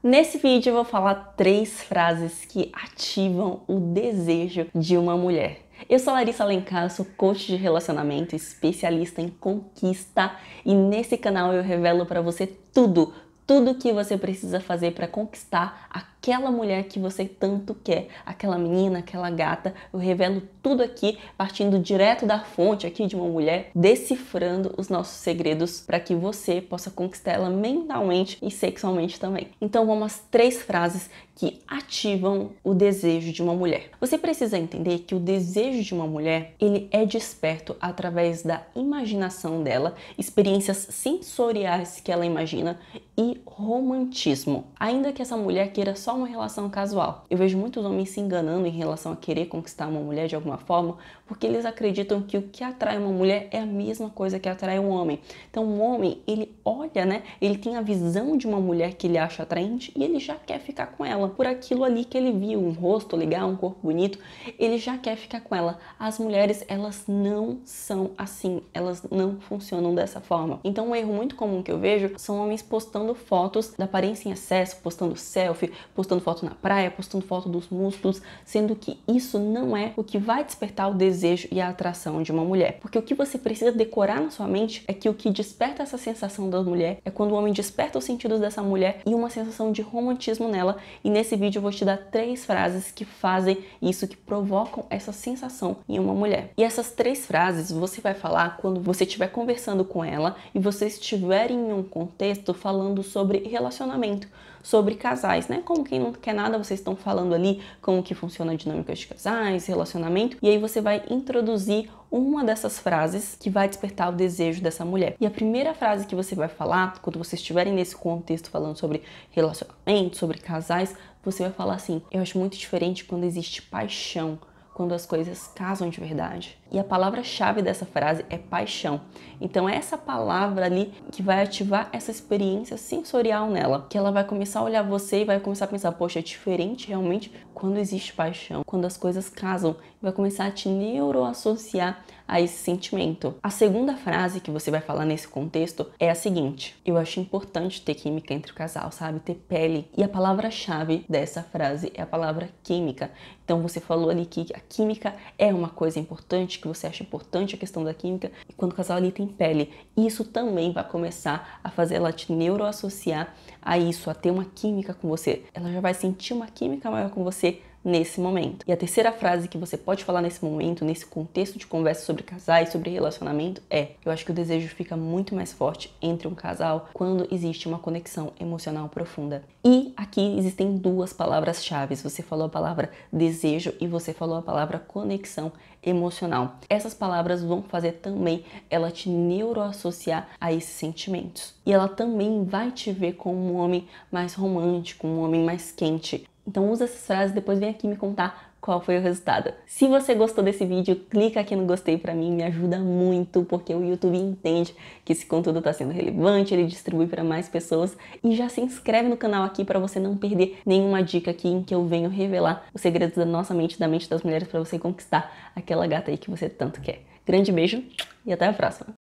Nesse vídeo eu vou falar três frases que ativam o desejo de uma mulher. Eu sou Larissa Alencar, sou coach de relacionamento, especialista em conquista e nesse canal eu revelo para você tudo, tudo que você precisa fazer para conquistar a aquela mulher que você tanto quer, aquela menina, aquela gata. Eu revelo tudo aqui, partindo direto da fonte aqui de uma mulher, decifrando os nossos segredos para que você possa conquistar ela mentalmente e sexualmente também. Então vamos às três frases que ativam o desejo de uma mulher. Você precisa entender que o desejo de uma mulher, ele é desperto através da imaginação dela, experiências sensoriais que ela imagina e romantismo. Ainda que essa mulher queira só uma relação casual. Eu vejo muitos homens se enganando em relação a querer conquistar uma mulher de alguma forma, porque eles acreditam que o que atrai uma mulher é a mesma coisa que atrai um homem. Então, um homem, ele olha, né? Ele tem a visão de uma mulher que ele acha atraente e ele já quer ficar com ela por aquilo ali que ele viu, um rosto legal, um corpo bonito, ele já quer ficar com ela. As mulheres, elas não são assim, elas não funcionam dessa forma. Então, um erro muito comum que eu vejo são homens postando fotos da aparência em excesso, postando selfie, postando foto na praia, postando foto dos músculos, sendo que isso não é o que vai despertar o desejo e a atração de uma mulher. Porque o que você precisa decorar na sua mente é que o que desperta essa sensação da mulher é quando o homem desperta os sentidos dessa mulher e uma sensação de romantismo nela. E nesse vídeo eu vou te dar três frases que fazem isso, que provocam essa sensação em uma mulher. E essas três frases você vai falar quando você estiver conversando com ela e vocês estiverem em um contexto falando sobre relacionamento sobre casais, né? Como quem não quer nada, vocês estão falando ali como que funciona a dinâmica de casais, relacionamento, e aí você vai introduzir uma dessas frases que vai despertar o desejo dessa mulher. E a primeira frase que você vai falar, quando vocês estiverem nesse contexto falando sobre relacionamento, sobre casais, você vai falar assim: Eu acho muito diferente quando existe paixão quando as coisas casam de verdade. E a palavra-chave dessa frase é paixão. Então é essa palavra ali que vai ativar essa experiência sensorial nela, que ela vai começar a olhar você e vai começar a pensar, poxa, é diferente realmente quando existe paixão, quando as coisas casam, vai começar a te neuroassociar a esse sentimento. A segunda frase que você vai falar nesse contexto é a seguinte: eu acho importante ter química entre o casal, sabe? Ter pele. E a palavra-chave dessa frase é a palavra química. Então você falou ali que a química é uma coisa importante, que você acha importante a questão da química, e quando o casal ali tem pele, isso também vai começar a fazer ela te neuroassociar a isso, a ter uma química com você. Ela já vai sentir uma química maior com você nesse momento. E a terceira frase que você pode falar nesse momento, nesse contexto de conversa sobre casais, sobre relacionamento, é: eu acho que o desejo fica muito mais forte entre um casal quando existe uma conexão emocional profunda. E aqui existem duas palavras-chave. Você falou a palavra desejo e você falou a palavra conexão emocional. Essas palavras vão fazer também ela te neuroassociar a esses sentimentos. E ela também vai te ver como um homem mais romântico, um homem mais quente, então usa essas frases, depois vem aqui me contar qual foi o resultado. Se você gostou desse vídeo, clica aqui no gostei para mim, me ajuda muito, porque o YouTube entende que esse conteúdo está sendo relevante, ele distribui para mais pessoas e já se inscreve no canal aqui para você não perder nenhuma dica aqui em que eu venho revelar os segredos da nossa mente, da mente das mulheres para você conquistar aquela gata aí que você tanto quer. Grande beijo e até a próxima.